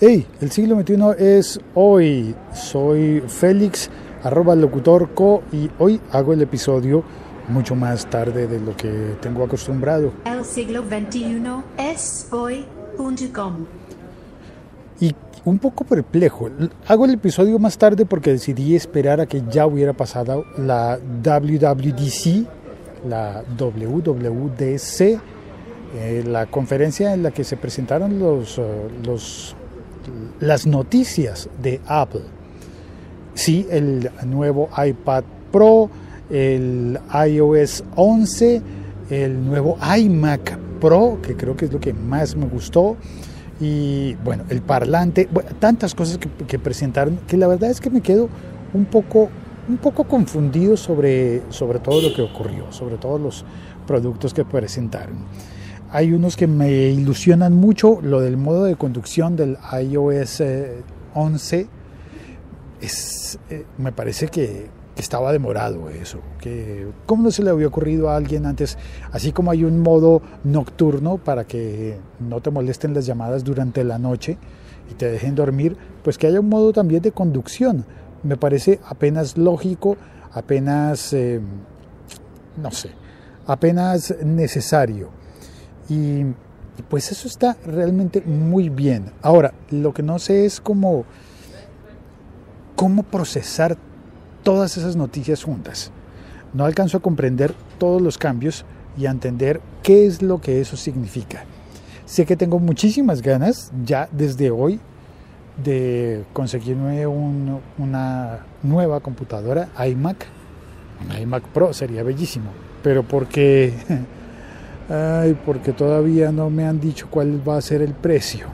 Hey, el siglo XXI es hoy. Soy Félix, arroba locutorco, y hoy hago el episodio mucho más tarde de lo que tengo acostumbrado. El siglo XXI es hoy.com. Y un poco perplejo. Hago el episodio más tarde porque decidí esperar a que ya hubiera pasado la WWDC, la WWDC, eh, la conferencia en la que se presentaron los, eh, los, las noticias de Apple. Sí, el nuevo iPad Pro, el iOS 11, el nuevo iMac Pro, que creo que es lo que más me gustó, y bueno, el parlante, tantas cosas que, que, presentaron, que la verdad es que me quedo un poco, un poco confundido sobre, sobre todo lo que ocurrió, sobre todos los productos que presentaron. Hay unos que me ilusionan mucho, lo del modo de conducción del iOS 11, es, eh, me parece que, que estaba demorado eso, que cómo no se le había ocurrido a alguien antes, así como hay un modo nocturno para que no te molesten las llamadas durante la noche y te dejen dormir, pues que haya un modo también de conducción. Me parece apenas lógico, apenas, eh, no sé, apenas necesario. Y, pues eso está realmente muy bien. Ahora, lo que no sé es cómo, cómo procesar todas esas noticias juntas. No alcanzo a comprender todos los cambios y a entender qué es lo que eso significa. Sé que tengo muchísimas ganas ya desde hoy de conseguirme un, una nueva computadora iMac. Un iMac Pro sería bellísimo, pero porque, ay, porque todavía no me han dicho cuál va a ser el precio.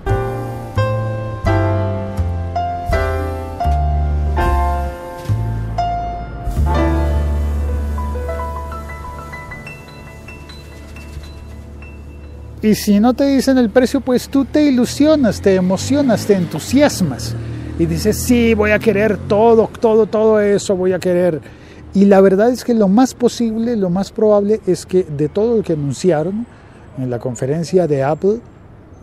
Y si no te dicen el precio, pues tú te ilusionas, te emocionas, te entusiasmas. Y dices, sí, voy a querer todo, todo, todo eso, voy a querer. Y la verdad es que lo más posible, lo más probable es que de todo lo que anunciaron en la conferencia de Apple,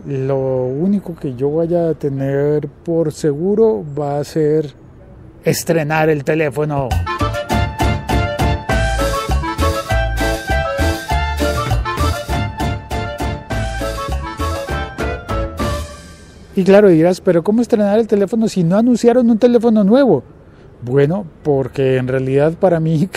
lo único que yo vaya a tener por seguro va a ser estrenar el teléfono. Y claro, dirás, pero ¿cómo estrenar el teléfono si no anunciaron un teléfono nuevo? Bueno, porque en realidad para mí,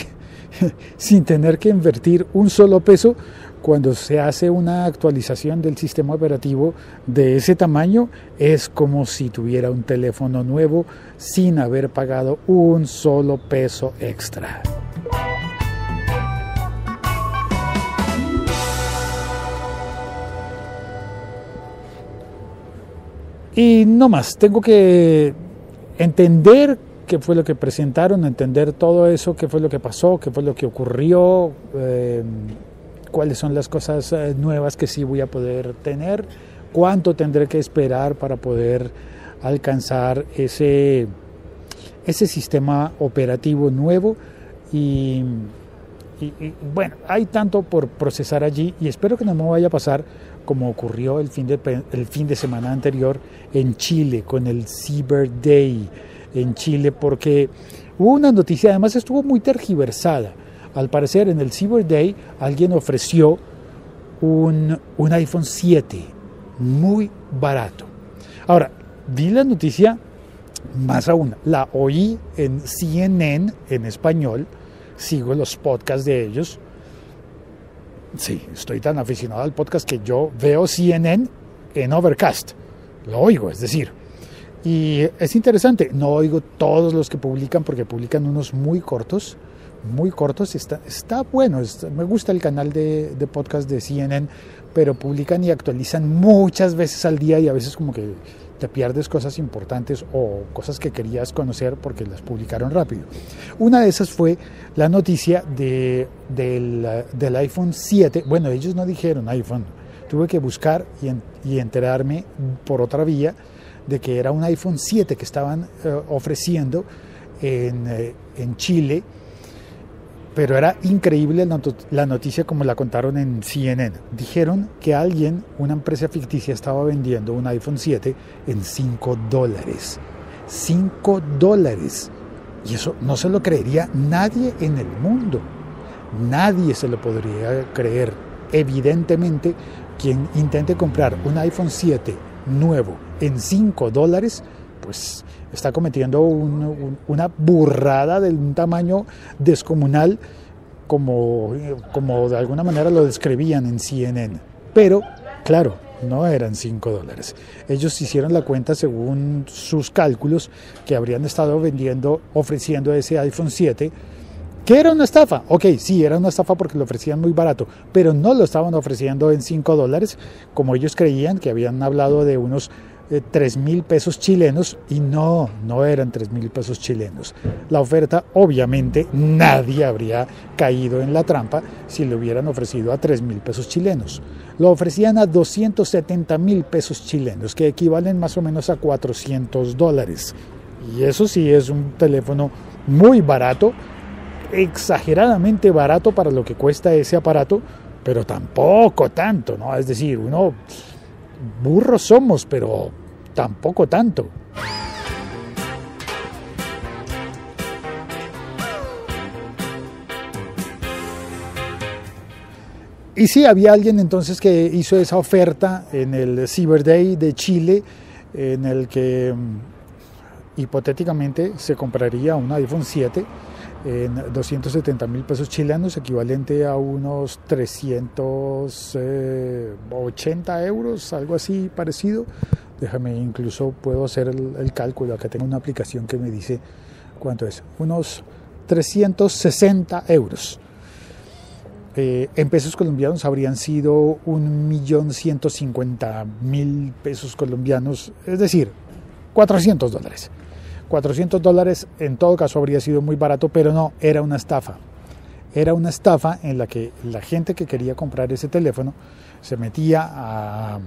sin tener que invertir un solo peso, cuando se hace una actualización del sistema operativo de ese tamaño, es como si tuviera un teléfono nuevo sin haber pagado un solo peso extra. Y no más, tengo que entender qué fue lo que presentaron, entender todo eso, qué fue lo que pasó, qué fue lo que ocurrió, eh, cuáles son las cosas nuevas que sí voy a poder tener, cuánto tendré que esperar para poder alcanzar ese, ese sistema operativo nuevo. Y, bueno, hay tanto por procesar allí y espero que no me vaya a pasar como ocurrió el fin, de, fin de semana anterior en Chile con el Cyber Day en Chile, porque hubo una noticia, además estuvo muy tergiversada. Al parecer en el Cyber Day alguien ofreció un, un iPhone 7 muy barato. Ahora, vi la noticia más aún, la oí en CNN en español, sigo los podcasts de ellos, Sí, estoy tan aficionado al podcast que yo veo CNN en Overcast. Lo oigo, es decir. Y es interesante, no oigo todos los que publican porque publican unos muy cortos, muy cortos. Está, está bueno, está, me gusta el canal de, de, podcast de CNN, pero publican y actualizan muchas veces al día y a veces como que te pierdes cosas importantes o cosas que querías conocer porque las publicaron rápido. Una de esas fue la noticia de, del, del, iPhone 7. Bueno, ellos no dijeron iPhone. Tuve que buscar y, y enterarme por otra vía de que era un iPhone 7 que estaban eh, ofreciendo en, eh, en Chile pero era increíble la noticia como la contaron en CNN. Dijeron que alguien, una empresa ficticia, estaba vendiendo un iPhone 7 en 5 dólares. 5 dólares. Y eso no se lo creería nadie en el mundo. Nadie se lo podría creer. Evidentemente, quien intente comprar un iPhone 7 nuevo en 5 dólares, pues está cometiendo una burrada de un tamaño descomunal como, como de alguna manera lo describían en CNN. Pero, claro, no eran 5 dólares. Ellos hicieron la cuenta según sus cálculos que habrían estado vendiendo, ofreciendo ese iPhone 7 que era una estafa. Ok, sí, era una estafa porque lo ofrecían muy barato, pero no lo estaban ofreciendo en 5 dólares, como ellos creían, que habían hablado de unos 3 mil pesos chilenos y no, no eran 3 mil pesos chilenos. La oferta, obviamente, nadie habría caído en la trampa si le hubieran ofrecido a 3 mil pesos chilenos. Lo ofrecían a 270 mil pesos chilenos, que equivalen más o menos a 400 dólares. Y eso sí es un teléfono muy barato, exageradamente barato para lo que cuesta ese aparato, pero tampoco tanto, ¿no? Es decir, uno burros somos, pero tampoco tanto. Y sí, había alguien entonces que hizo esa oferta en el Cyber Day de Chile, en el que mm, hipotéticamente se compraría un iPhone 7 en 270 mil pesos chilenos, equivalente a unos 380 euros, algo así parecido. Déjame, incluso puedo hacer el, cálculo. Acá tengo una aplicación que me dice cuánto es. Unos 360 euros. Eh, en pesos colombianos habrían sido un millón ciento cincuenta mil pesos colombianos, es decir, 400 dólares. 400 dólares en todo caso habría sido muy barato, pero no, era una estafa. Era una estafa en la que la gente que quería comprar ese teléfono se metía a,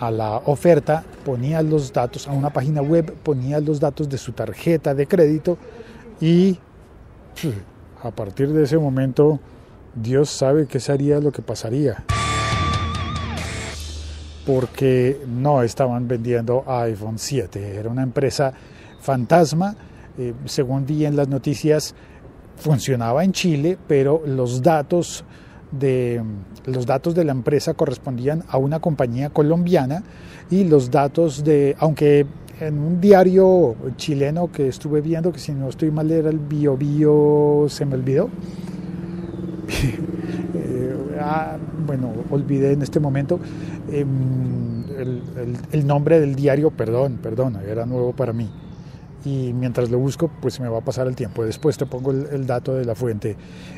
a la oferta, ponía los datos a una página web, ponía los datos de su tarjeta de crédito y a partir de ese momento Dios sabe qué sería lo que pasaría. Porque no estaban vendiendo iPhone 7, era una empresa fantasma, eh, según vi en las noticias, funcionaba en Chile, pero los datos de los datos de la empresa correspondían a una compañía colombiana y los datos de aunque en un diario chileno que estuve viendo que si no estoy mal era el Bio Bio se me olvidó. Eh, ah, bueno olvidé en este momento em, el nombre del diario perdón perdón era nuevo para mí y mientras lo busco pues me va a pasar el tiempo. Después te pongo el, dato de la fuente.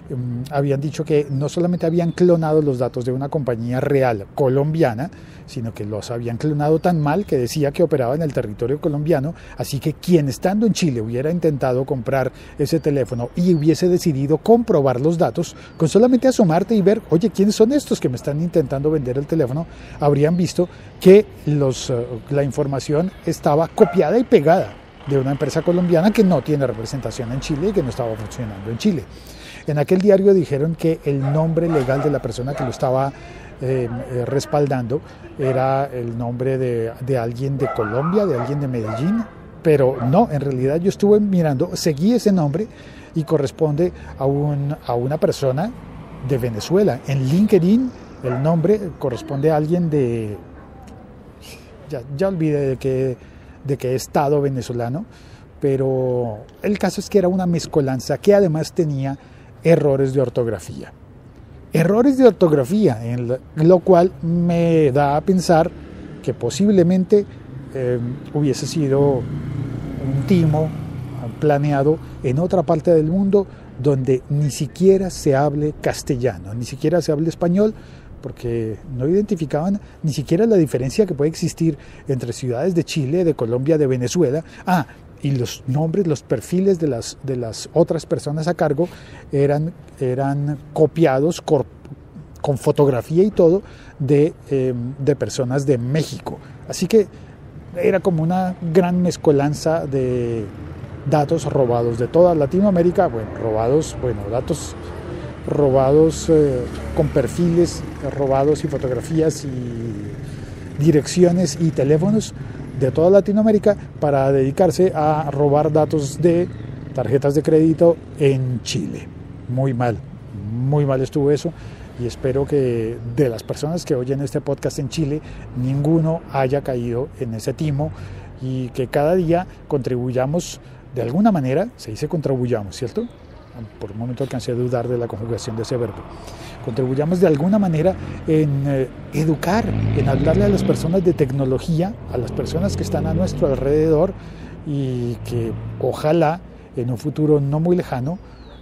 Mm, habían dicho que no solamente habían clonado los datos de una compañía real colombiana, sino que los habían clonado tan mal que decía que operaba en el territorio colombiano, así que quien estando en Chile hubiera intentado comprar ese teléfono y hubiese decidido comprobar los datos, con solamente asomarte y ver, oye, ¿quiénes son estos que me están intentando vender el teléfono? Habrían visto que los, eh, la información estaba copiada y pegada de una empresa colombiana que no tiene representación en Chile y que no estaba funcionando en Chile. En aquel diario dijeron que el nombre legal de la persona que lo estaba eh, eh, respaldando era el nombre de, de, alguien de Colombia, de alguien de Medellín, pero no, en realidad yo estuve mirando, seguí ese nombre y corresponde a, un, a una persona de Venezuela. En LinkedIn el nombre corresponde a alguien de... Ya, ya olvidé de qué de qué estado venezolano, pero el caso es que era una mezcolanza que además tenía errores de ortografía. Errores de ortografía, lo cual me da a pensar que posiblemente eh, hubiese sido un timo planeado en otra parte del mundo donde ni siquiera se hable castellano, ni siquiera se hable español, porque no identificaban ni siquiera la diferencia que puede existir entre ciudades de Chile, de Colombia, de Venezuela. Ah, y los nombres, los perfiles de las, de las otras personas a cargo eran, eran copiados con fotografía y todo de, em, de personas de México. Así que era como una gran mezcolanza de datos robados de toda Latinoamérica, bueno, robados, bueno, datos robados eh, con perfiles robados y fotografías y direcciones y teléfonos de toda Latinoamérica para dedicarse a robar datos de tarjetas de crédito en Chile. Muy mal, muy mal estuvo eso y espero que de las personas que oyen este podcast en Chile, ninguno haya caído en ese timo y que cada día contribuyamos de alguna manera, se dice contribuyamos, ¿cierto? Por un momento alcancé a dudar de la conjugación de ese verbo. Contribuyamos de alguna manera en eh, educar, en hablarle a las personas de tecnología, a las personas que están a nuestro alrededor y que ojalá en un futuro no muy lejano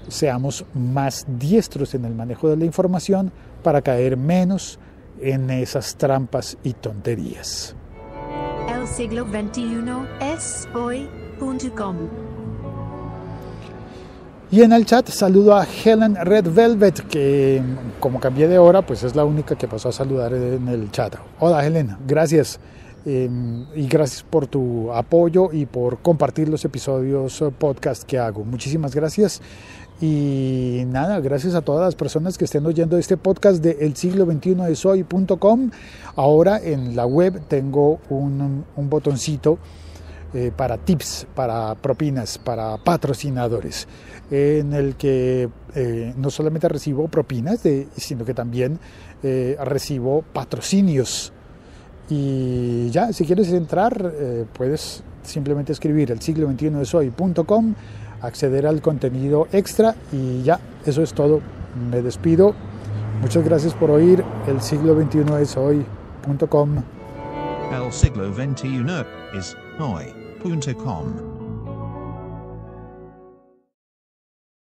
seamos más diestros en el manejo de la información para caer menos en esas trampas y tonterías. El siglo XXI es hoy.com. Y en el chat saludo a Helen Red Velvet, que como cambié de hora, pues es la única que pasó a saludar en el chat. Hola Helen, gracias. Eh, y gracias por tu apoyo y por compartir los episodios eh, podcast que hago. Muchísimas gracias. Y nada, gracias a todas las personas que estén oyendo este podcast de el siglo 21 de soy.com. Ahora en la web tengo un, un botoncito eh, para tips, para propinas, para patrocinadores, en el que eh, no solamente recibo propinas, sino que también eh, recibo patrocinios. Y ya, si quieres entrar, puedes simplemente escribir el siglo 21 de soy.com acceder al contenido extra y ya, eso es todo. Me despido. Muchas gracias por oír el siglo 21 es hoy.com. El siglo XXI es hoy.com.